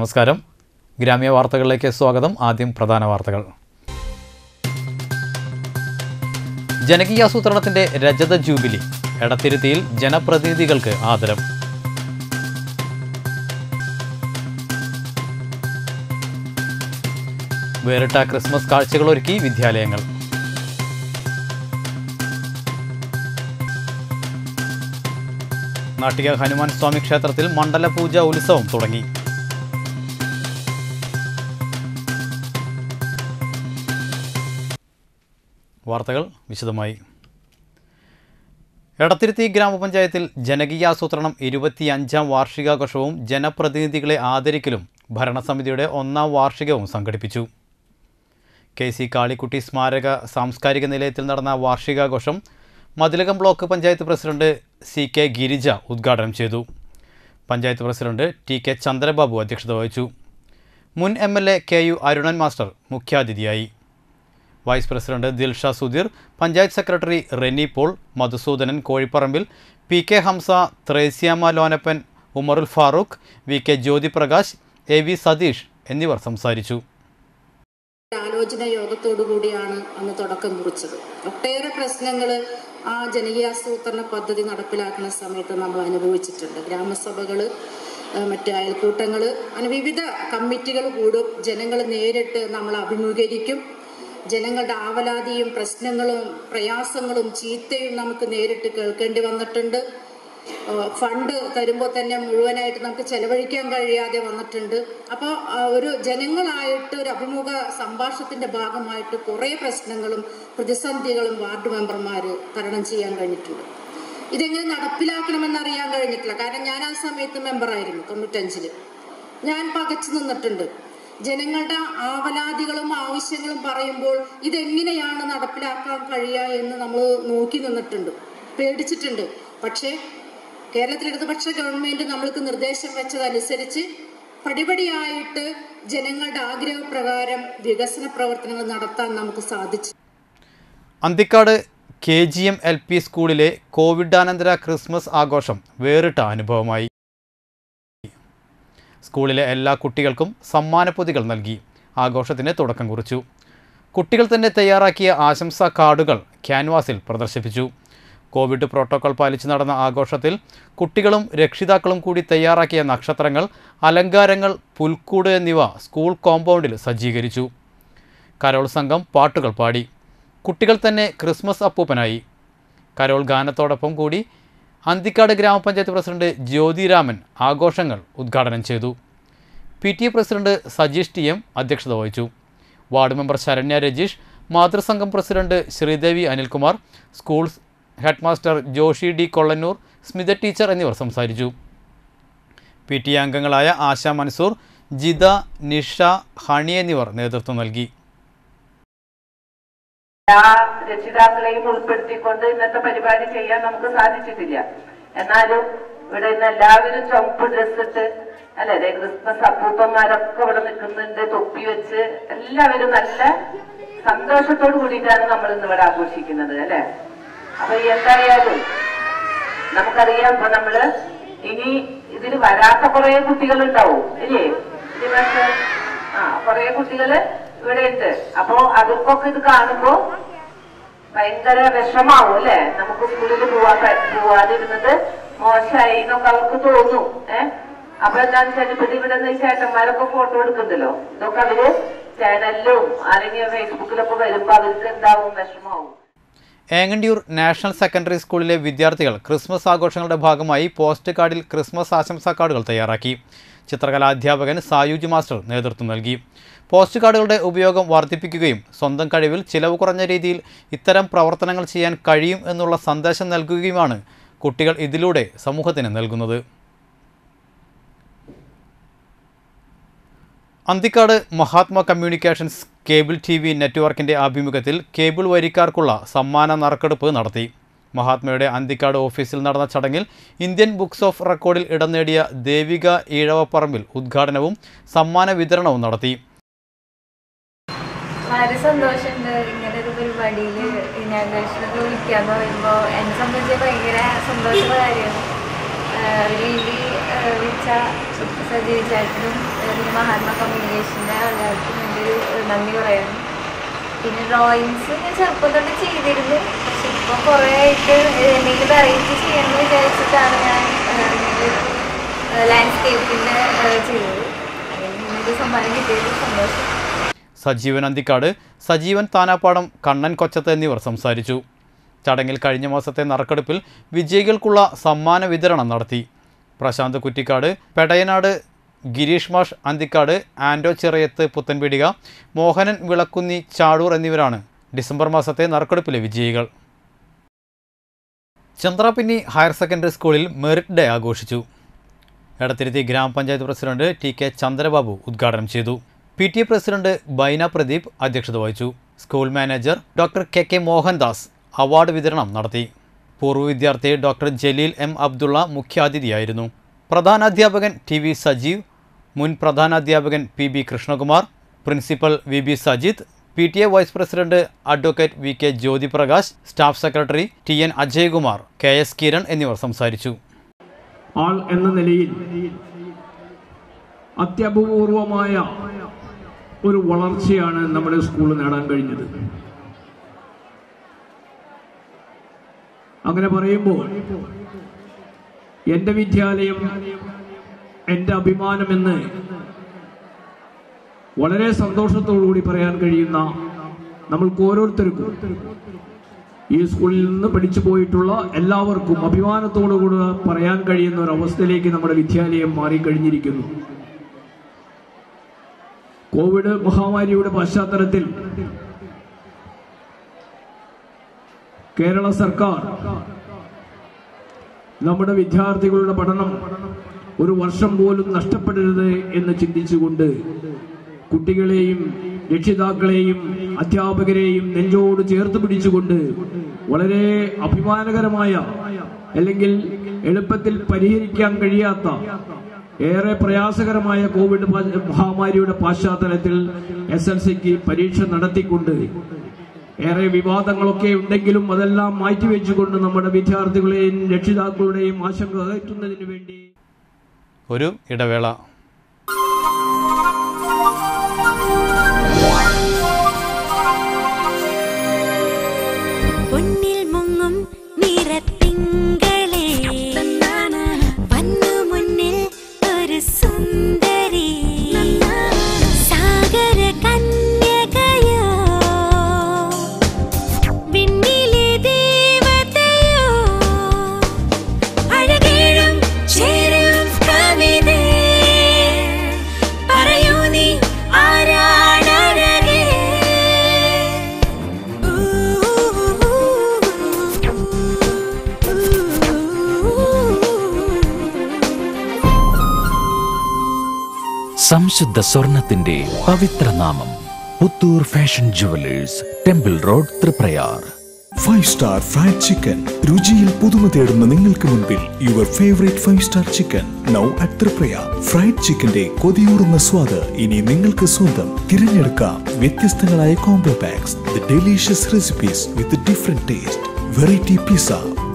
നമസ്കാരം. ഗ്രാമ്യ വാർത്തകളിലേക്ക് സ്വാഗതം. ആദ്യം പ്രധാന വാർത്തകൾ. ജനകീയാസൂത്രണത്തിന്റെ രജത ജൂബിലി എടത്തിരുത്തിയിൽ ജനപ്രതിനിധികൾക്ക് ആദരം. വേറിട്ട ക്രിസ്മസ് കാഴ്ചകളൊരുക്കി വിദ്യാലയങ്ങൾ. നാട്ടിക ഹനുമാൻ സ്വാമി ക്ഷേത്രത്തിൽ മണ്ഡലപൂജ ഉത്സവം തുടങ്ങി. വാർത്തകൾ വിശദമായി. എടത്തിരുത്തി ഗ്രാമപഞ്ചായത്തിൽ ജനകീയാസൂത്രണം ഇരുപത്തിയഞ്ചാം വാർഷികാഘോഷവും ജനപ്രതിനിധികളെ ആദരിക്കലും ഭരണസമിതിയുടെ ഒന്നാം വാർഷികവും സംഘടിപ്പിച്ചു. കെ സി കാളിക്കുട്ടി സ്മാരക സാംസ്കാരിക നിലയത്തിൽ നടന്ന വാർഷികാഘോഷം Mathilakam block panchayat president C K Girija ഉദ്ഘാടനം ചെയ്തു. Panchayat president T K Chandrababu അധ്യക്ഷത വഹിച്ചു. മുൻ M L A K U Arunan master മുഖ്യാതിഥിയായി. Vice president Dilsha Sudheer panchayat secretary Reni Paul Madhusoodanan Kozhiparambil P K Hamsa Threasiamma Lonappan Umarul Farooq V K Jyothiprakash A V Satheesh എന്നിവർ സംസാരിച്ചു. ആലോചന യോഗത്തോടുകൂടിയാണ് അന്ന് തുടക്കം കുറിച്ചത്. ഒട്ടേറെ പ്രശ്നങ്ങൾ ആ ജനകീയാസൂത്രണ പദ്ധതി നടപ്പിലാക്കുന്ന സമയത്ത് നമ്മൾ അനുഭവിച്ചിട്ടുണ്ട്. ഗ്രാമസഭകൾ മറ്റ് അയൽക്കൂട്ടങ്ങൾ അങ്ങനെ വിവിധ കമ്മിറ്റികൾ കൂടും. ജനങ്ങൾ നേരിട്ട് നമ്മൾ അഭിമുഖീകരിക്കും. ജനങ്ങളുടെ ആവലാതിയും പ്രശ്നങ്ങളും പ്രയാസങ്ങളും ചീത്തയും നമുക്ക് നേരിട്ട് കേൾക്കേണ്ടി വന്നിട്ടുണ്ട്. ഫണ്ട് തരുമ്പോൾ തന്നെ മുഴുവനായിട്ട് നമുക്ക് ചെലവഴിക്കാൻ കഴിയാതെ വന്നിട്ടുണ്ട്. അപ്പോൾ ഒരു ജനങ്ങളായിട്ട് ഒരു അഭിമുഖ സംഭാഷണത്തിന്റെ ഭാഗമായിട്ട് കുറേ പ്രശ്നങ്ങളും പ്രതിസന്ധികളും വാർഡ് മെമ്പർമാർ തരണം ചെയ്യാൻ കഴിഞ്ഞിട്ടുണ്ട്. ഇതെങ്ങനെ നടപ്പിലാക്കണമെന്ന് അറിയാൻ കഴിഞ്ഞിട്ടില്ല. കാരണം ഞാൻ ആ സമയത്ത് മെമ്പറായിരുന്നു തൊണ്ണൂറ്റഞ്ചിൽ. ഞാൻ പകച്ചു നിന്നിട്ടുണ്ട്. ജനങ്ങളുടെ ആവലാതികളും ആവശ്യങ്ങളും പറയുമ്പോൾ ഇതെങ്ങനെയാണ് നടപ്പിലാക്കാൻ കഴിയുക എന്ന് നമ്മൾ നോക്കി നിന്നിട്ടുണ്ട് പേടിച്ചിട്ടുണ്ട്. പക്ഷേ കേരളത്തിൽ ഇടതുപക്ഷ ഗവൺമെന്റ് നമ്മൾക്ക് നിർദ്ദേശം വെച്ചതനുസരിച്ച് പടിപടിയായിട്ട് ജനങ്ങളുടെ ആഗ്രഹപ്രകാരം വികസന പ്രവർത്തനങ്ങൾ നടത്താൻ നമുക്ക് സാധിച്ചു. Anthikkad K G M L P സ്കൂളിലെ കോവിഡാനന്തര ക്രിസ്മസ് ആഘോഷം വേറിട്ട അനുഭവമായി. സ്കൂളിലെ എല്ലാ കുട്ടികൾക്കും സമ്മാനപ്പൊതികൾ നൽകി. ആഘോഷത്തിന് തുടക്കം കുറിച്ചു. കുട്ടികൾ തന്നെ തയ്യാറാക്കിയ ആശംസാ കാർഡുകൾ ക്യാൻവാസിൽ പ്രദർശിപ്പിച്ചു. കോവിഡ് പ്രോട്ടോകോൾ പാലിച്ച് നടന്ന ആഘോഷത്തിൽ കുട്ടികളും രക്ഷിതാക്കളും കൂടി തയ്യാറാക്കിയ നക്ഷത്രങ്ങൾ അലങ്കാരങ്ങൾ പുൽക്കൂട് എന്നിവ സ്കൂൾ കോമ്പൗണ്ടിൽ സജ്ജീകരിച്ചു. കരോൾ സംഘം പാട്ടുകൾ പാടി. കുട്ടികൾ തന്നെ ക്രിസ്മസ് അപ്പൂപ്പനായി. കരോൾ ഗാനത്തോടൊപ്പം കൂടി അന്തിക്കാട് ഗ്രാമപഞ്ചായത്ത് പ്രസിഡന്റ് ജ്യോതിരാമൻ ആഘോഷങ്ങൾ ഉദ്ഘാടനം ചെയ്തു. P T A president Sajeesh T M അധ്യക്ഷത വഹിച്ചു. Ward member Saranya Rajeesh മാതൃസംഘം president Sreedevi Anilkumar school headmaster Joshy D Kollannur Smitha teacher എന്നിവർ സംസാരിച്ചു. പി ടി എ അംഗങ്ങളായ ആശ മൻസൂർ ജിത നിഷ ഹണി എന്നിവർ നേതൃത്വം നൽകി. എല്ലാ രക്ഷിതാക്കളെയും ഉൾപ്പെടുത്തിക്കൊണ്ട് ഇന്നത്തെ പരിപാടി ചെയ്യാൻ നമുക്ക് സാധിച്ചിട്ടില്ല. എന്നാലും ഇവിടെ ഇന്ന് എല്ലാവരും ചുവപ്പ് ഡ്രസ് ഇട്ട് അല്ലെ? ക്രിസ്മസ് അപ്പൂപ്പന്മാരൊക്കെ ഇവിടെ നിൽക്കുന്നുണ്ട് തൊപ്പി വെച്ച് എല്ലാവരും നല്ല സന്തോഷത്തോട് കൂടിയിട്ടാണ് നമ്മൾ ഇന്ന് ഇവിടെ ആഘോഷിക്കുന്നത് അല്ലെ? അപ്പൊ എന്തായാലും നമുക്കറിയാം ഇപ്പൊ നമ്മൾ ഇനി ഇതിൽ വരാത്ത കുറെ കുട്ടികൾ ഉണ്ടാവും ഇല്ലേ ആ കുറെ കുട്ടികൾ ഇവിടെ ഉണ്ട്. അപ്പോ അവർക്കൊക്കെ ഇത് കാണുമ്പോ ഭയങ്കര വിഷമാവും അല്ലെ? നമുക്ക് സ്കൂളിൽ പോവാ പോവാതിരുന്നത് മോശമായി എന്നൊക്കെ അവർക്ക് തോന്നും ഏഹ് അപ്പൊ എന്താന്ന് വെച്ചാൽ ഇപ്പൊ ഇവിടെ നിന്ന് ചേട്ടന്മാരൊക്കെ ഫോട്ടോ എടുക്കുന്നുണ്ടല്ലോ? ഇതൊക്കെ അവർ ചാനലിലും അല്ലെങ്കിൽ ഫേസ്ബുക്കിലൊക്കെ വരുമ്പോ അവർക്ക് എന്താവും? വിഷമാവും. ഏങ്ങണ്ടിയൂർ നാഷണൽ സെക്കൻഡറി സ്കൂളിലെ വിദ്യാർത്ഥികൾ ക്രിസ്മസ് ആഘോഷങ്ങളുടെ ഭാഗമായി പോസ്റ്റ് കാർഡിൽ ക്രിസ്മസ് ആശംസാ കാർഡുകൾ തയ്യാറാക്കി. ചിത്രകലാ അധ്യാപകൻ സായുജ് മാസ്റ്റർ നേതൃത്വം നൽകി. പോസ്റ്റ് കാർഡുകളുടെ ഉപയോഗം വർദ്ധിപ്പിക്കുകയും സ്വന്തം കഴിവിൽ ചിലവ് കുറഞ്ഞ രീതിയിൽ ഇത്തരം പ്രവർത്തനങ്ങൾ ചെയ്യാൻ കഴിയും എന്നുള്ള സന്ദേശം നൽകുകയുമാണ് കുട്ടികൾ ഇതിലൂടെ സമൂഹത്തിന് നൽകുന്നത്. Anthikkad Mahatma communications cable T V നെറ്റ്വർക്കിന്റെ ആഭിമുഖ്യത്തിൽ കേബിൾ വരിക്കാർക്കുള്ള സമ്മാന നറുക്കെടുപ്പ് നടത്തി. മഹാത്മയുടെ അന്തിക്കാട് ഓഫീസിൽ നടന്ന ചടങ്ങിൽ ഇന്ത്യൻ ബുക്സ് ഓഫ് റെക്കോർഡിൽ ഇടം നേടിയ ദേവിക ഈഴവപ്പറമ്പിൽ ഉദ്ഘാടനവും സമ്മാന വിതരണവും നടത്തി. വളരെ സന്തോഷമുണ്ട്. ഇങ്ങനെ ഒരു പരിപാടിയിൽ ഇനാഗ്രേഷനൊക്കെ വിളിക്കാന്ന് പറയുമ്പോൾ എന്നെ സംബന്ധിച്ച് ഭയങ്കര സന്തോഷമുള്ള കാര്യമാണ്. രീതി വിളിച്ച സജീവ് ഏഹ് പിന്നെ മഹാത്മാ കമ്മ്യൂണിക്കേഷന്റെ ആൾക്കാർക്കും എന്റെ ഒരു നന്ദി പറയുന്നു പിന്നെ ഡ്രോയിങ്സ് ഞാൻ ചെറുപ്പം തൊട്ട് ചെയ്തിരുന്നു. പക്ഷെ ഇപ്പോൾ കുറേ ആയിട്ട് എന്തെങ്കിലും വെറൈറ്റി ചെയ്യണമെന്ന് വിചാരിച്ചിട്ടാണ് ഞാൻ ലാൻഡ്സ്കേപ്പിന്റെ ചെയ്തത്. അതിന് സമ്മാനം കിട്ടിയതിൽ സന്തോഷം. സജീവൻ അന്തിക്കാട് സജീവൻ താനാപ്പാടം കണ്ണൻ കൊച്ചത്ത് എന്നിവർ സംസാരിച്ചു. ചടങ്ങിൽ കഴിഞ്ഞ മാസത്തെ നറുക്കെടുപ്പിൽ വിജയികൾക്കുള്ള സമ്മാന വിതരണം നടത്തി. പ്രശാന്ത് കുറ്റിക്കാട് പെടയനാട് ഗിരീഷ് മാഷ് അന്തിക്കാട് ആൻഡോ ചിറയത്ത് പുത്തൻപീടിക മോഹനൻ വിളക്കുന്നി ചാടൂർ എന്നിവരാണ് ഡിസംബർ മാസത്തെ നറുക്കെടുപ്പിലെ വിജയികൾ. ചന്ദ്രാപിന്നി ഹയർ സെക്കൻഡറി സ്കൂളിൽ മെറിറ്റ് ഡേ ആഘോഷിച്ചു. എടത്തിരുത്തി ഗ്രാമപഞ്ചായത്ത് പ്രസിഡന്റ് ടി കെ ചന്ദ്രബാബു ഉദ്ഘാടനം ചെയ്തു. പി ടി എ പ്രസിഡന്റ് ബൈന പ്രദീപ് അധ്യക്ഷത വഹിച്ചു. School manager doctor K K Mohandas award വിതരണം നടത്തി. പൂർവ വിദ്യാർത്ഥി ഡോക്ടർ ജലീൽ എം അബ്ദുള്ള മുഖ്യാതിഥിയായിരുന്നു. പ്രധാനാധ്യാപകൻ ടി വി സജീവ് മുൻ പ്രധാനാധ്യാപകൻ P B Krishnakumar principal V B Sajith P T A vice president advocate V K Jyothiprakash staff secretary T N Ajaykumar K S Kiran എന്നിവർ സംസാരിച്ചു. ആൾ എന്ന നിലയിൽ അത്യപൂർവമായ ഒരു വളർച്ചയാണ് നമ്മുടെ സ്കൂൾ നേടാൻ കഴിഞ്ഞത്. അങ്ങനെ പറയുമ്പോൾ എന്റെ വിദ്യാലയം എന്റെ അഭിമാനമെന്ന് വളരെ സന്തോഷത്തോടുകൂടി പറയാൻ കഴിയുന്ന നമ്മൾക്ക് ഓരോരുത്തർക്കും ഈ സ്കൂളിൽ നിന്ന് പഠിച്ചു പോയിട്ടുള്ള എല്ലാവർക്കും അഭിമാനത്തോടുകൂടി പറയാൻ കഴിയുന്ന ഒരു അവസ്ഥയിലേക്ക് നമ്മുടെ വിദ്യാലയം മാറിക്കഴിഞ്ഞിരിക്കുന്നു. കോവിഡ് മഹാമാരിയുടെ പശ്ചാത്തലത്തിൽ കേരള സർക്കാർ നമ്മുടെ വിദ്യാർത്ഥികളുടെ പഠനം ഒരു വർഷം പോലും നഷ്ടപ്പെടരുത് എന്ന് ചിന്തിച്ചുകൊണ്ട് കുട്ടികളെയും രക്ഷിതാക്കളെയും അധ്യാപകരെയും നെഞ്ചോട് ചേർത്ത് പിടിച്ചുകൊണ്ട് വളരെ അഭിമാനകരമായ അല്ലെങ്കിൽ എളുപ്പത്തിൽ പരിഹരിക്കാൻ കഴിയാത്ത ഏറെ പ്രയാസകരമായ കോവിഡ് മഹാമാരിയുടെ പശ്ചാത്തലത്തിൽ എസ് എൽ സിക്ക് പരീക്ഷ നടത്തിക്കൊണ്ട് ഏറെ വിവാദങ്ങളൊക്കെ ഉണ്ടെങ്കിലും അതെല്ലാം മാറ്റിവെച്ചുകൊണ്ട് നമ്മുടെ വിദ്യാർത്ഥികളെയും രക്ഷിതാക്കളുടെയും ആശങ്ക അകറ്റുന്നതിന് വേണ്ടി ഒരു ഇടവേള. സംശുദ്ധ സ്വർണത്തിന്റെ പവിത്രനാമം Puthur fashion jewellers temple road Triprayar five star fried chicken രുചിയിൽ പുതുമ തേടുന്ന നിങ്ങൾക്ക് മുൻപിൽ your favourite five star chicken now at Triprayar fried ചിക്കന്റെ കൊതിയൂറുന്ന സ്വാദ് ഇനി നിങ്ങൾക്ക് സ്വന്തം. തിരഞ്ഞെടുക്കാം. വ്യത്യസ്തങ്ങളായ combo packs the delicious recipes with different taste variety pizza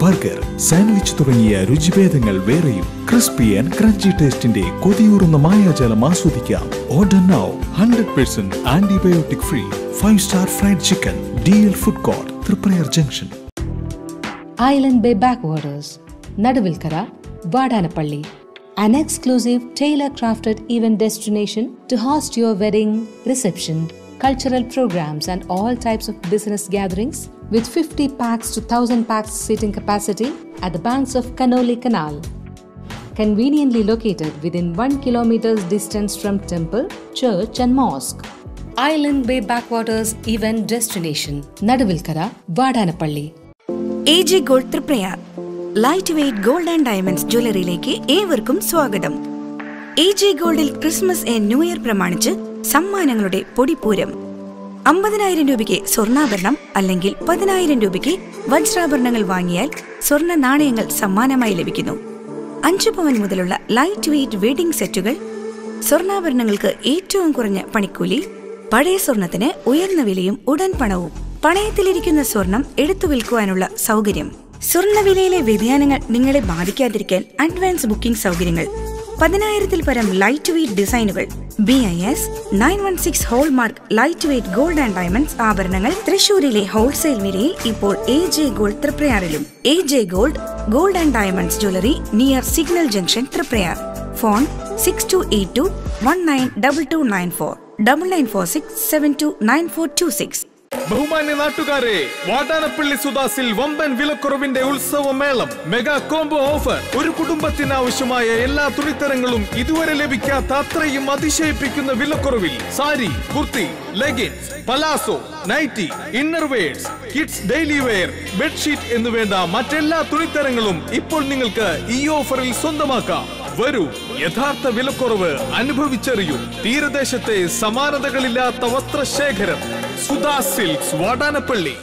burger sandwich തുടങ്ങിയ രുചിഭേദങ്ങൾ വേറെയും ക്രിസ്പി ആൻഡ് ക്രഞ്ചി ടേസ്റ്റിന്റെ കൊതിയൂറുന്ന മായാജാലം ആസ്വദിക്കാം order now hundred percent antibiotic free five star fried chicken D L food court Triprayar junction Island Bay Backwaters, Nadavilkara, Vadanapalli. An exclusive tailor crafted event destination to host your wedding, reception, cultural programs, and all types of business gatherings with 50 packs to 1000 packs seating capacity at the banks of Kanoli Canal. Conveniently located within 1 kilometer's distance from temple, church, and mosque. Island Bay Backwaters event destination, Nadavilkara, Vadanapalli. AG Gold Tripraya Lightweight light weight Diamonds Jewelry ജ്വല്ലറിയിലേക്ക് ഏവർക്കും സ്വാഗതം A Christmas ഗോൾഡിൽ Christmas and new year പ്രമാണിച്ച് സമ്മാനങ്ങളുടെ പൊടിപ്പൂരം അമ്പതിനായിരം രൂപയ്ക്ക് സ്വർണാഭരണം അല്ലെങ്കിൽ പതിനായിരം രൂപയ്ക്ക് വജ്രാഭരണങ്ങൾ വാങ്ങിയാൽ സ്വർണ നാണയങ്ങൾ സമ്മാനമായി ലഭിക്കുന്നു. അഞ്ചു പവൻ മുതലുള്ള ലൈറ്റ് വെയ്റ്റ് വെഡിംഗ് സെറ്റുകൾ സ്വർണാഭരണങ്ങൾക്ക് ഏറ്റവും കുറഞ്ഞ പണിക്കൂലി പഴയ സ്വർണത്തിന് ഉയർന്ന വിലയും ഉടൻ പണവും. പണയത്തിലിരിക്കുന്ന സ്വർണം എടുത്തു വിൽക്കുവാനുള്ള സൗകര്യം. സ്വർണവിലയിലെ വ്യതിയാനങ്ങൾ നിങ്ങളെ ബാധിക്കാതിരിക്കാൻ അഡ്വാൻസ് ബുക്കിംഗ് സൗകര്യങ്ങൾ. പതിനായിരത്തിൽ പരം ലൈറ്റ് വെയ്റ്റ് ഡിസൈനുകൾ B I S nine one six hallmark light weight gold and diamonds ആഭരണങ്ങൾ തൃശൂരിലെ ഹോൾസെയിൽ വിലയിൽ ഇപ്പോൾ A J gold തൃപ്രയാറിലും. A J gold gold and diamonds jewellery near signal junction Triprayar. Phone six two eight two one nine double two nine four double nine four six seven two nine four two six ബഹുമാന്യ നാട്ടുകാരെ വാടാനപ്പള്ളി സുദാസിൽ വമ്പൻ വിലക്കുറവിന്റെ ഉത്സവ മേളം mega combo offer. ഒരു കുടുംബത്തിന് ആവശ്യമായ എല്ലാ തുണിത്തരങ്ങളും ഇതുവരെ ലഭിക്കാത്ത അത്രയും അതിശയിപ്പിക്കുന്ന വിലക്കുറവിൽ sari kurti leggings palazzo nighty innerwears kids daily wear bedsheet എന്ന് വേണ്ട മറ്റെല്ലാ തുണിത്തരങ്ങളും ഇപ്പോൾ നിങ്ങൾക്ക് ഈ ഓഫറിൽ സ്വന്തമാക്കാം. വരൂ യഥാർത്ഥ വിലക്കുറവ് അനുഭവിച്ചറിയൂ. തീരദേശത്തെ സമാനതകളില്ലാത്ത വസ്ത്രശേഖരം. സുധാ സിൽക്സ് വാടാനപ്പള്ളി.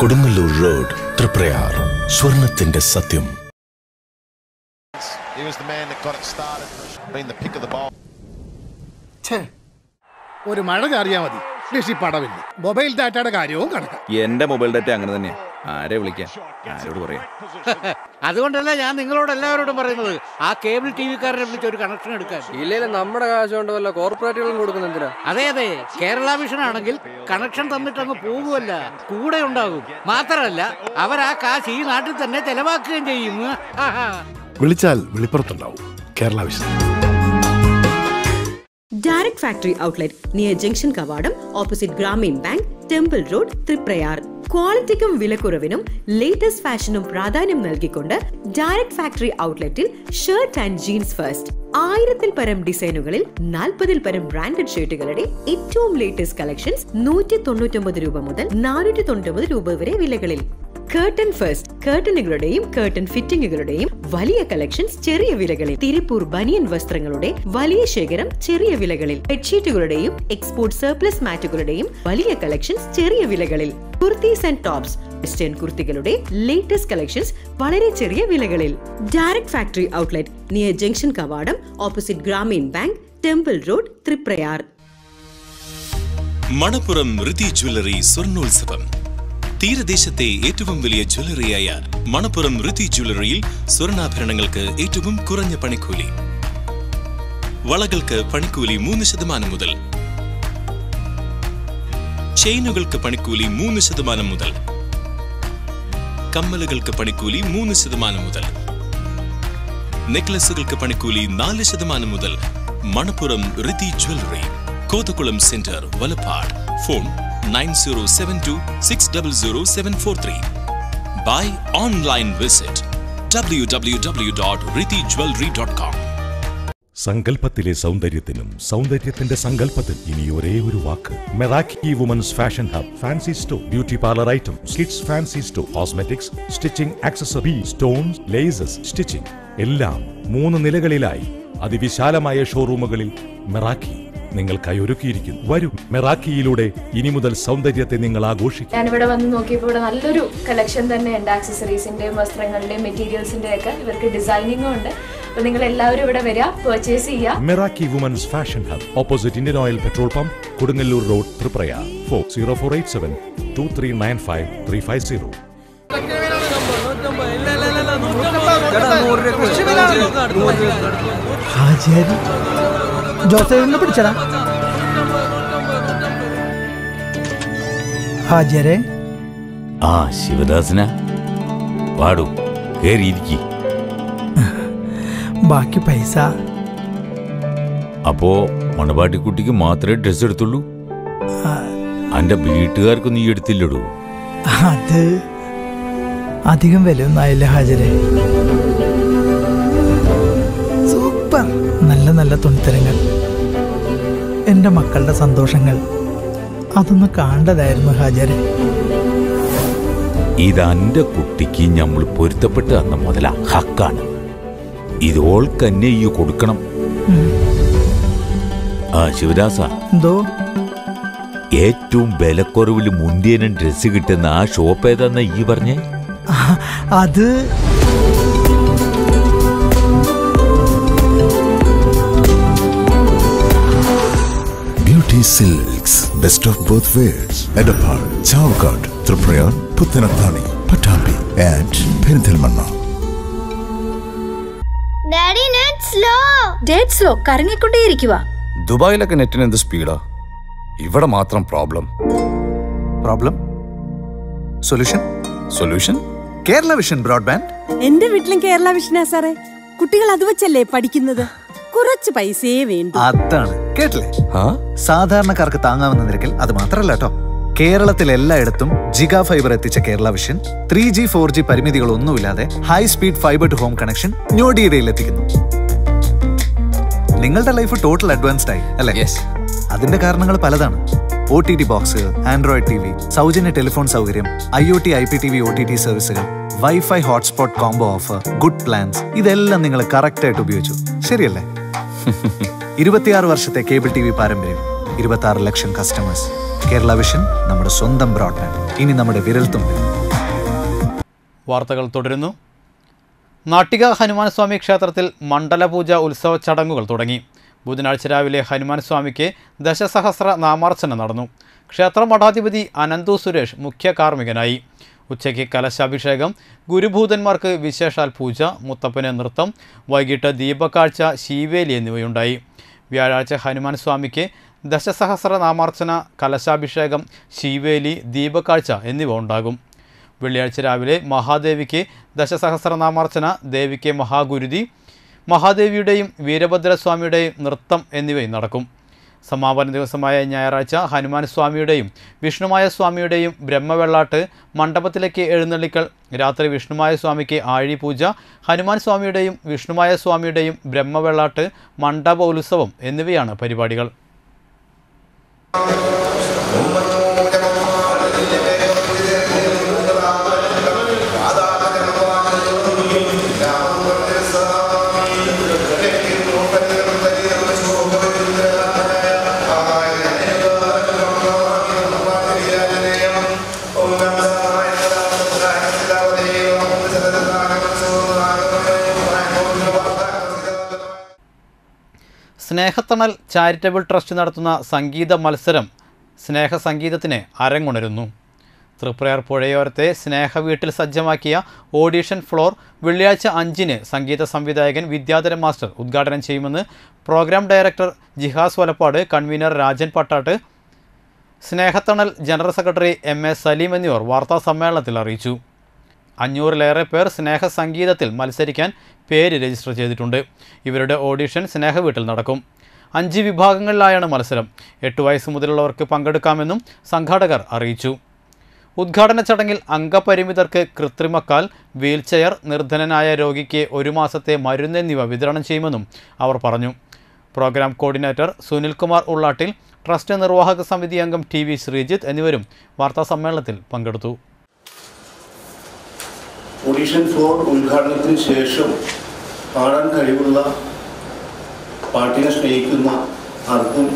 കൊടുങ്ങല്ലൂർ റോഡ് തൃപ്രയാർ. സ്വർണത്തിന്റെ സത്യം. He was the man that got it started, been the pick of the ball. ഒരു മഴ ചാറിയാ മതി. കൃഷി പടവില്ല. മൊബൈൽ ഡാറ്റയുടെ കാര്യവും കണക്കാം. എന്റെ മൊബൈൽ ഡാറ്റ അങ്ങനെ തന്നെയാ. ആരെ വിളിക്കാൻ? ആരോട് പറയാം? അതുകൊണ്ടല്ല ഞാൻ നിങ്ങളോട് എല്ലാവരോടും പറയുന്നത്. ആ കേബിൾ ടി വിക്കാരനെ വിളിച്ച് ഒരു കണക്ഷൻ എടുക്കാൻ. ഇല്ലേ നമ്മുടെ കാശ് കൊണ്ട് വല്ല കോർപ്പറേറ്റുകളും കൊടുക്കുന്ന എന്തിനാ? അതെ അതെ. കേരള വിഷൻ ആണെങ്കിൽ കണക്ഷൻ തന്നിട്ട് അങ്ങ് പോകുമല്ല കൂടെ ഉണ്ടാകും. മാത്രമല്ല അവർ ആ കാശ് ഈ നാട്ടിൽ തന്നെ ചെലവാക്കുകയും ചെയ്യും. വിളിച്ചാൽ വെളിപ്പുറത്തുണ്ടാവും. Kerala vision direct factory outlet near junction കവാടം opposite Grameen bank temple road Triprayar ക്വാളിറ്റിക്കും വിലക്കുറവിനും ലേറ്റസ്റ്റ് ഫാഷനും പ്രാധാന്യം നൽകിക്കൊണ്ട് ഡയറക്ട് ഫാക്ടറി ഔട്ട്ലെറ്റിൽ ഷർട്ട് ആൻഡ് ജീൻസ് ഫസ്റ്റ് ആയിരത്തിൽ പരം ഡിസൈനുകളിൽ നാൽപ്പതിൽ പരം ബ്രാൻഡഡ് ഷർട്ടുകളുടെ ഏറ്റവും ലേറ്റസ്റ്റ് കളക്ഷൻസ് നൂറ്റി തൊണ്ണൂറ്റൊമ്പത് രൂപ മുതൽ നാനൂറ്റി തൊണ്ണൂറ്റൊമ്പത് രൂപ വരെ വിലകളിൽ. കേർട്ടൻ ഫസ്റ്റ് കേർട്ടനുകളുടെയും കേട്ടൻ ഫിറ്റിംഗുകളുടെയും വലിയ കളക്ഷൻസ് ചെറിയ വിലകളിൽ. തിരുപ്പൂർ ബനിയൻ വസ്ത്രങ്ങളുടെ വലിയ ശേഖരം ചെറിയ വിലകളിൽ. ബെഡ്ഷീറ്റുകളുടെയും എക്സ്പോർട്ട് സർപ്ലസ് മാറ്റുകളുടെയും വലിയ കളക്ഷൻസ് ചെറിയ വിലകളിൽ. കുർത്തീസ് ആൻഡ് ടോപ്സ് വെസ്റ്റേൺ കുർത്തികളുടെ ലേറ്റസ്റ്റ് കളക്ഷൻസ് വളരെ ചെറിയ വിലകളിൽ. Direct factory outlet near junction കവാടം opposite Grameen bank temple road Triprayar Manappuram Rithi jewellery സ്വർണോത്സവം. തീരദേശത്തെ ഏറ്റവും വലിയ ജ്വല്ലറിയായ മണപ്പുറം ഋതി ജ്വല്ലറിയിൽ സ്വർണാഭരണങ്ങൾക്ക് ഏറ്റവും കുറഞ്ഞ പണിക്കൂലി. വളകൾക്ക് പണിക്കൂലി മൂന്ന് ശതമാനം മുതൽ. ചെയിനുകൾക്ക് പണിക്കൂലി മൂന്ന് ശതമാനം മുതൽ. കമ്മലുകൾക്ക് പണിക്കൂലി മൂന്ന് ശതമാനം മുതൽ. നെക്ലസുകൾക്ക് പണിക്കൂലി നാല് ശതമാനം മുതൽ. Manappuram Rithi jewellery Kothakulam centre Valappad. Phone nine zero seven two six double zero seven four three. Buy online visit W W W dot Rithi jewellery dot com സങ്കല്പത്തിലെ സൗന്ദര്യത്തിനും സൗന്ദര്യത്തിന്റെ സങ്കല്പത്തിൽ ഇനി ഒരേ ഒരു വാക്ക്. Meraki women's fashion hub fancy store beauty parlour item kids fancy store cosmetics stitching accessory stones laces stitching എല്ലാം മൂന്ന് നിലകളിലായി. അതിവിശാലമായ ഷോറൂമുകളിൽ Meraki നിങ്ങൾക്കായി ഒരുക്കിയിരിക്കുന്നു. വരും മെറാക്കിയിലൂടെ ഇനി മുതൽ സൗന്ദര്യത്തെ നിങ്ങൾ ആഘോഷിക്കും. ഞാനിവിടെ വന്ന് നോക്കിയപ്പോൾ ഇവിടെ നല്ലൊരു കളക്ഷൻ തന്നെ ഉണ്ട് ആക്സസറീസിന്റെയും വസ്ത്രങ്ങളുടെയും മെറ്റീരിയൽസിന്റെ ഒക്കെ ഇവർക്ക് ഡിസൈനിങ്ങും ഉണ്ട്. അപ്പൊ നിങ്ങൾ എല്ലാവരും ഇവിടെ വരിക പർച്ചേസ് ചെയ്യുക. Meraki women's fashion hub. Opposite Indian oil petrol pump Kodungallur road Triprayar four zero four eight seven two three nine five three five zero. ഹാജിയാരി ജോസഫിനെ പിടിച്ചടാ. ഹാജരെ ആ ശിവദാസന. പാടൂ കേറിയിരിക്കി. ബാക്കി പൈസ. അപ്പോ മണപാട്ടിക്കുട്ടിക്ക് മാത്രമേ ഡ്രസ് എടുത്തുള്ളൂ? അന്റെ വീട്ടുകാർക്ക് നീ എടുത്തില്ലടൂ? അത് അധികം വിലയൊന്നും ആയില്ല ഹാജരെ സൂപ്പർ. നല്ല നല്ല തുണിത്തരങ്ങൾ. എന്റെ മക്കളുടെ സന്തോഷങ്ങൾ അതൊന്ന് കാണേണ്ടതായിരുന്നു ഹാജരെ. ഇത് അന്റെ കുട്ടിക്ക് നമ്മൾ പൊരുത്തപ്പെട്ട് തന്ന മുതല ഹക്കാണ്. ഇതോൾക്കന്നെ തന്നെ ഈ കൊടുക്കണം. ആ ശിവദാസ. എന്തോ? ഏറ്റവും വിലക്കുറവിൽ മുന്തിയനും ഡ്രസ്സ് കിട്ടുന്ന ആ ഷോപ്പ് ഏതാന്നാ ഈ പറഞ്ഞേ? അത് beauty silks best of both worlds Edappal Chavakkad Triprayar Puthanathani Pattambi and Perinthalmanna daddy net slow dead slow കറങ്ങിക്കൊണ്ടേയിരിക്കുക ദുബായിലൊക്കെ നെറ്റിന് എന്ത് സ്പീഡാ ഇവിടെ മാത്രം problem problem solution solution Kerala vision broadband എന്റെ വീട്ടിലും കേരള വിഷനാ സാറേ. കുട്ടികൾ അത് വെച്ചല്ലേ പഠിക്കുന്നത്? കുറച്ച് പൈസയെ വേണ്ടു. അതാണ്. കേട്ടില്ലേ? സാധാരണക്കാർക്ക് താങ്ങാവുന്ന നിരക്കിൽ അത് മാത്രമല്ല കേട്ടോ. കേരളത്തിൽ എല്ലായിടത്തും ജിഗ ഫൈബർ എത്തിച്ച Kerala vision three G four G പരിമിതികളൊന്നുമില്ലാതെ high speed fibre to home connection ഞൊടിയിടയിൽ എത്തിക്കുന്നു നിങ്ങളുടെ ലൈഫ് ടോട്ടൽ അഡ്വാൻസ്ഡ് ആയി അല്ലേ? അതിന്റെ കാരണങ്ങൾ പലതാണ്. O T T box android T V സൗജന്യ ടെലിഫോൺ സൗകര്യം I O T I P T V O T T സർവീസുകൾ wifi hotspot combo offer good plans ഇതെല്ലാം നിങ്ങൾ കറക്റ്റായിട്ട് ഉപയോഗിച്ചു. ശരിയല്ലേ? ഇരുപത്തിയാറ് വർഷത്തെ കേബിൾ ടി വി പാരമ്പര്യം ഇരുപത്തി ലക്ഷം കസ്റ്റമേഴ്സ് കേരള വിഷൻ നമ്മുടെ സ്വന്തം ബ്രോഡ്ബാൻഡ് ഇനി നമ്മുടെ വിരൽത്തുമ്പിൽ വാർത്തകൾ തുടരുന്നു. നാട്ടിക ഹനുമാൻ സ്വാമി ക്ഷേത്രത്തിൽ മണ്ഡലപൂജ ഉത്സവ ചടങ്ങുകൾ തുടങ്ങി. ബുധനാഴ്ച രാവിലെ ഹനുമാൻ സ്വാമിക്ക് ദശസഹസ്ര നാമാർച്ചന നടന്നു. ക്ഷേത്ര മഠാധിപതി അനന്തു സുരേഷ് മുഖ്യ കാർമ്മികനായി. ഉച്ചയ്ക്ക് കലശാഭിഷേകം ഗുരുഭൂതന്മാർക്ക് വിശേഷാൽ പൂജ മുത്തപ്പന് നൃത്തം വൈകിട്ട് ദീപക്കാഴ്ച ശീവേലി എന്നിവയുണ്ടായി. വ്യാഴാഴ്ച ഹനുമാൻ സ്വാമിക്ക് ദശസഹസ്ര നാമാർച്ചന കലശാഭിഷേകം ശീവേലി ദീപക്കാഴ്ച എന്നിവ ഉണ്ടാകും. വെള്ളിയാഴ്ച രാവിലെ മഹാദേവിക്ക് ദശസഹസ്രനാമാർച്ചന ദേവിക്ക് മഹാഗുരുതി മഹാദേവിയുടെയും വീരഭദ്രസ്വാമിയുടെയും നൃത്തം എന്നിവയും നടക്കും. സമാപന ദിവസമായ ഞായറാഴ്ച ഹനുമാൻ സ്വാമിയുടെയും വിഷ്ണുമായ സ്വാമിയുടെയും ബ്രഹ്മവെള്ളാട്ട് മണ്ഡപത്തിലേക്ക് എഴുന്നള്ളിക്കൽ. രാത്രി വിഷ്ണുമായ സ്വാമിക്ക് ആഴിപൂജ ഹനുമാൻ സ്വാമിയുടെയും വിഷ്ണുമായ സ്വാമിയുടെയും ബ്രഹ്മവെള്ളാട്ട് മണ്ഡപോത്സവം എന്നിവയാണ് പരിപാടികൾ. സ്നേഹത്തണൽ ചാരിറ്റബിൾ ട്രസ്റ്റ് നടത്തുന്ന സംഗീത മത്സരം സ്നേഹ സംഗീതത്തിന് അരങ്ങുണരുന്നു. തൃപ്രയാർ പുഴയോരത്തെ സ്നേഹ വീട്ടിൽ സജ്ജമാക്കിയ ഓഡീഷൻ ഫ്ലോർ വെള്ളിയാഴ്ച അഞ്ചിന് സംഗീത സംവിധായകൻ വിദ്യാധരൻ മാസ്റ്റർ ഉദ്ഘാടനം ചെയ്യുമെന്ന് programme director Jihas Valappad convener Rajan Pattatt Snehathanal general secretary M A Saleem എന്നിവർ വാർത്താ സമ്മേളനത്തിൽ അറിയിച്ചു. അഞ്ഞൂറിലേറെ പേർ സ്നേഹ സംഗീതത്തിൽ മത്സരിക്കാൻ പേര് രജിസ്റ്റർ ചെയ്തിട്ടുണ്ട്. ഇവരുടെ ഓഡിഷൻ സ്നേഹവീട്ടിൽ നടക്കും. അഞ്ച് വിഭാഗങ്ങളിലായാണ് മത്സരം. എട്ട് വയസ്സ് മുതലുള്ളവർക്ക് പങ്കെടുക്കാമെന്നും സംഘാടകർ അറിയിച്ചു. ഉദ്ഘാടന ചടങ്ങിൽ അംഗപരിമിതർക്ക് കൃത്രിമക്കാൽ വീൽചെയർ നിർധനനായ രോഗിക്ക് ഒരു മാസത്തെ മരുന്ന് എന്നിവ വിതരണം ചെയ്യുമെന്നും അവർ പറഞ്ഞു. Programme coordinator Sunilkumar Ullattil trust നിർവാഹക സമിതി അംഗം ടി വി ശ്രീജിത്ത് എന്നിവരും വാർത്താസമ്മേളനത്തിൽ പങ്കെടുത്തു. ഓഡീഷൻ ഫോർ ഉദ്ഘാടനത്തിന് ശേഷം പാടാൻ കഴിവുള്ള പാട്ടിനെ സ്നേഹിക്കുന്ന ആർക്കും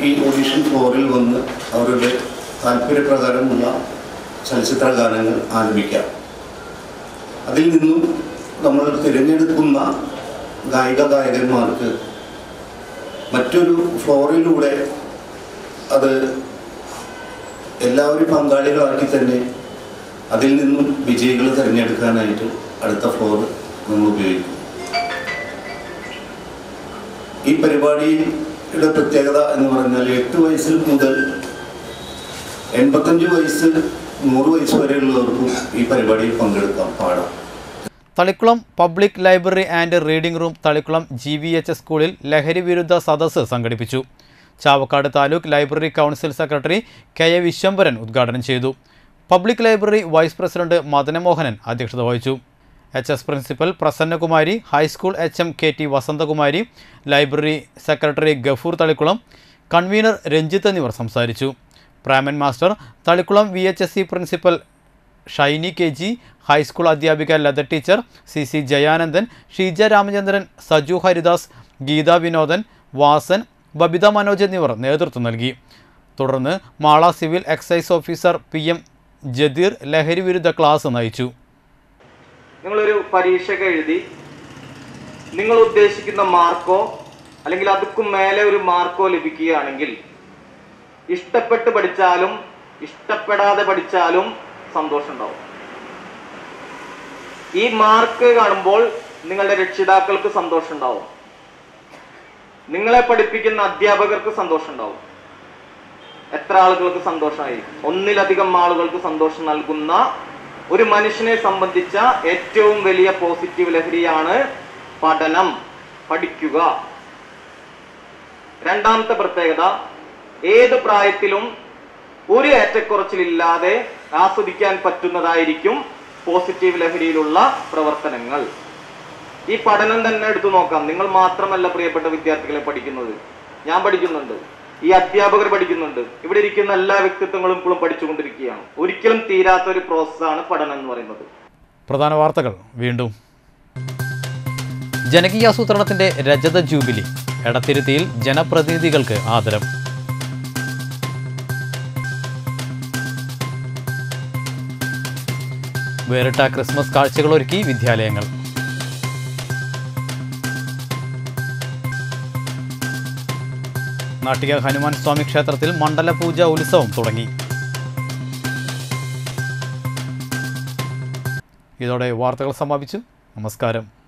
ഈ ഓഡീഷൻ ഫോറിൽ വന്ന് അവരുടെ താല്പര്യപ്രകാരമുള്ള ചലച്ചിത്ര ഗാനങ്ങൾ ആരംഭിക്കാം. അതിൽ നിന്നും നമ്മൾ തിരഞ്ഞെടുക്കുന്ന ഗായിക ഗായകന്മാർക്ക് മറ്റൊരു ഫ്ലോറിലൂടെ അത് എല്ലാവരും പങ്കാളികളാക്കി തന്നെ അതിൽ നിന്നും വിജയികൾ തിരഞ്ഞെടുക്കാനായിട്ട് അടുത്ത ഫ്ലോർ നമ്മൾ ഉപയോഗിക്കും. ഈ പരിപാടിയുടെ പ്രത്യേകത എന്ന് പറഞ്ഞാൽ എട്ട് വയസ്സിൽ മുതൽ എൺപത്തഞ്ച് വയസ്സ് നൂറ് വയസ്സ് വരെയുള്ളവർക്കും ഈ പരിപാടിയിൽ പങ്കെടുക്കാം പാടാം. Thalikulam public library and reading room Thalikulam G V H സ്കൂളിൽ ലഹരി വിരുദ്ധ സദസ്സ് സംഘടിപ്പിച്ചു. Chavakkad taluk library council secretary K A ഉദ്ഘാടനം ചെയ്തു. Public library vice president Madanamohanan അധ്യക്ഷത വഹിച്ചു. H S principal Prasannakumari high school H M K T Vasanthakumari library secretary Gafoor Thalikulam convener Ranjith എന്നിവർ സംസാരിച്ചു. Praman master Thalikulam V H S C principal Shiny K G high school അധ്യാപിക Latha teacher C C Jayanandan Sheeja Ramachandran Saju Haridas Geetha Vinodan Vasan Babitha Manoj എന്നിവർ നേതൃത്വം നൽകി. തുടർന്ന് Mala civil excise officer P M Jadeer ലഹരി വിരുദ്ധ class നയിച്ചു. നിങ്ങളൊരു പരീക്ഷയൊക്കെ എഴുതി. നിങ്ങൾ ഉദ്ദേശിക്കുന്ന മാർക്കോ അല്ലെങ്കിൽ അതുക്കും മേലെ ഒരു മാർക്കോ ലഭിക്കുകയാണെങ്കിൽ ഇഷ്ടപ്പെട്ട് പഠിച്ചാലും ഇഷ്ടപ്പെടാതെ പഠിച്ചാലും സന്തോഷം ഉണ്ടാവും ഈ മാർക്ക് കാണുമ്പോൾ നിങ്ങളുടെ രക്ഷിതാക്കൾക്ക് സന്തോഷം ഉണ്ടാവും നിങ്ങളെ പഠിപ്പിക്കുന്ന അധ്യാപകർക്ക് സന്തോഷം ഉണ്ടാവും എത്ര ആളുകൾക്ക് സന്തോഷമായി ഒന്നിലധികം ആളുകൾക്ക് സന്തോഷം നൽകുന്ന ഒരു മനുഷ്യനെ സംബന്ധിച്ച ഏറ്റവും വലിയ പോസിറ്റീവ് ലഹരിയാണ് പഠനം പഠിക്കുക. രണ്ടാമത്തെ പ്രത്യേകത ഏത് പ്രായത്തിലും ഒരു ഏറ്റക്കുറച്ചിലില്ലാതെ ആസ്വദിക്കാൻ പറ്റുന്നതായിരിക്കും പോസിറ്റീവ് ലഹരിയിലുള്ള പ്രവർത്തനങ്ങൾ. ഈ പഠനം തന്നെ എടുത്തു നോക്കാം. നിങ്ങൾ മാത്രമല്ല പ്രിയപ്പെട്ട വിദ്യാർത്ഥികളെ പഠിക്കുന്നത്. ഞാൻ പഠിക്കുന്നുണ്ട്. ഈ അധ്യാപകർ പഠിക്കുന്നുണ്ട്. ഇവിടെ ഇരിക്കുന്ന എല്ലാ വ്യക്തിത്വങ്ങളും ഇപ്പോഴും പഠിച്ചുകൊണ്ടിരിക്കുകയാണ്. ഒരിക്കലും തീരാത്ത ഒരു പ്രോസസ്സാണ് പഠനം എന്ന് പറയുന്നത്. പ്രധാന വാർത്തകൾ വീണ്ടും. ജനകീയാസൂത്രണത്തിന്റെ രജത ജൂബിലി എടത്തിരുത്തിയിൽ ജനപ്രതിനിധികൾക്ക് ആദരം. വേറിട്ട ക്രിസ്മസ് കാഴ്ചകളൊരുക്കി വിദ്യാലയങ്ങൾ. നാട്ടിക ഹനുമാൻ സ്വാമി ക്ഷേത്രത്തിൽ മണ്ഡലപൂജ ഉത്സവം തുടങ്ങി. ഇതോടെ വാർത്തകൾ സമാപിച്ചു. നമസ്കാരം.